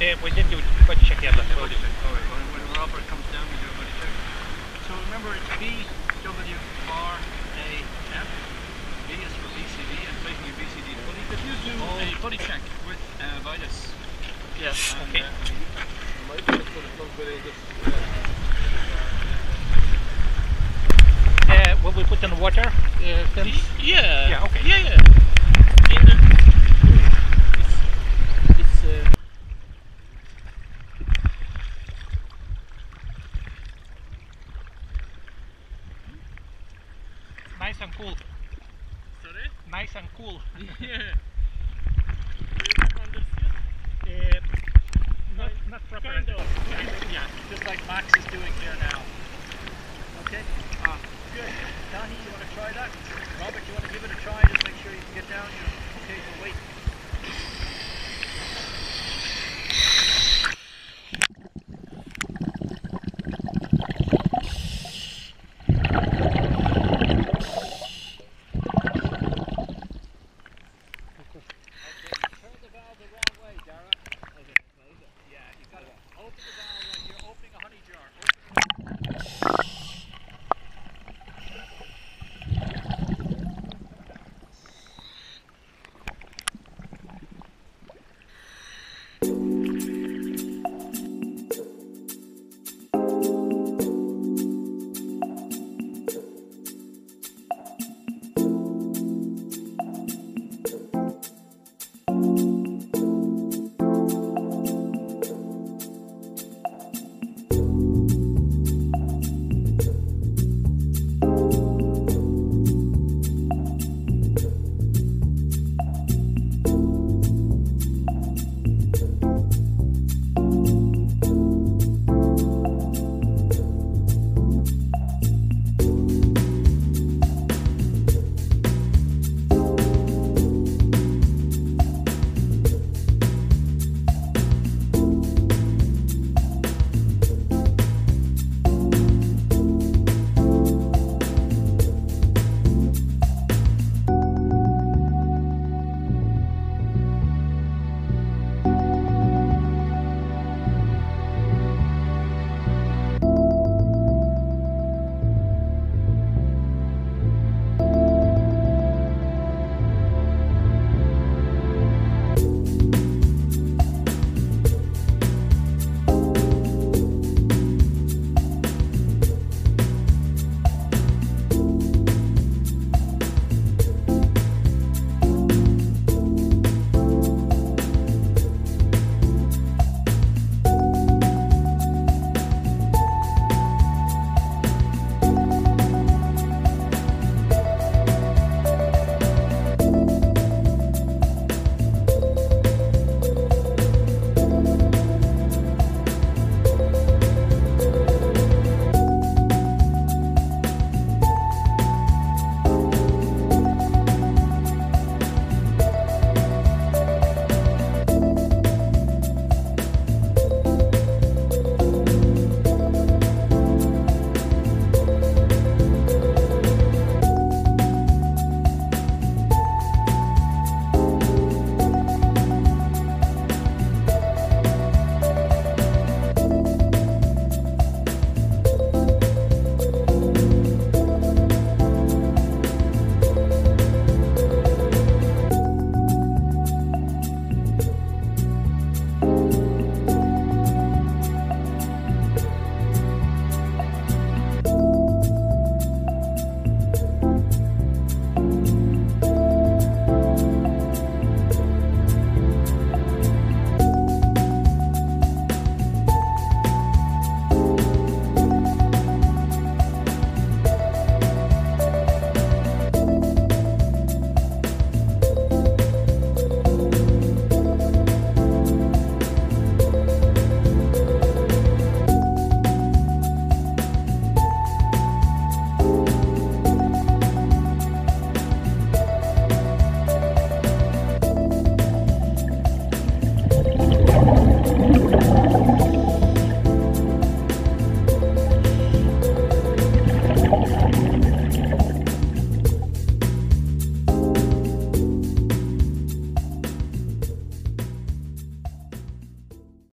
Uh, we didn't do a body check yet. That's Body check. Alright, when, when Robert comes down, we do a body check. So remember, it's B, W, R, A, F. B is for BCD and taking your BCD fully. Could you do a body check with uh, Vaidas? Yes. And, Okay. uh, Uh, will we put in water? Uh, Yeah. Yeah, okay. Yeah, yeah. In the, it's, it's uh, Nice and cool. sorry. Nice and cool. Yeah. You? Uh, not, not proper. Kind of. Yeah, just like Max is doing here now. Okay? Ah, good. Donnie, you want to try that? Robert, you want to give it a try? Just make sure you can get down. You're okay for weight.